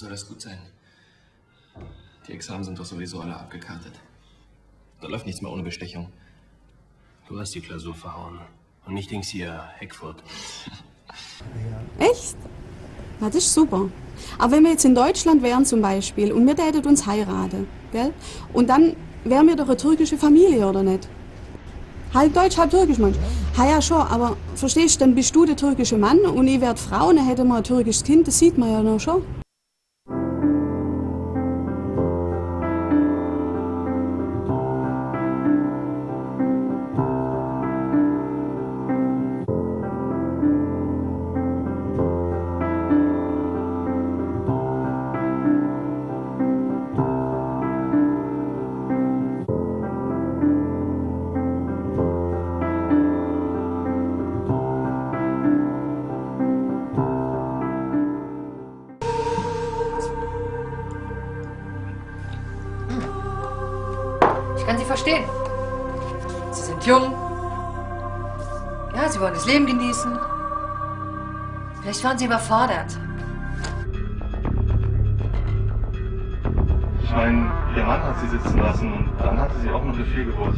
soll das gut sein? Die Examen sind doch sowieso alle abgekartet. Da läuft nichts mehr ohne Bestechung. Du hast die Klausur verhauen. Und nicht Dings hier, Heckfurt. Echt? Na, das ist super. Aber wenn wir jetzt in Deutschland wären zum Beispiel und wir täten uns heiraten, gell? Und dann wären wir doch eine türkische Familie, oder nicht? Halb deutsch, halb türkisch, Mensch. Ha ja, schon, aber verstehst du, dann bist du der türkische Mann und ich werd Frau und dann hätten wir ein türkisches Kind, das sieht man ja noch schon. Ich kann Sie verstehen. Sie sind jung. Ja, Sie wollen das Leben genießen. Vielleicht waren Sie überfordert. Ich meine, ihr Mann hat sie sitzen lassen und dann hatte sie auch noch eine Fehlgeburt.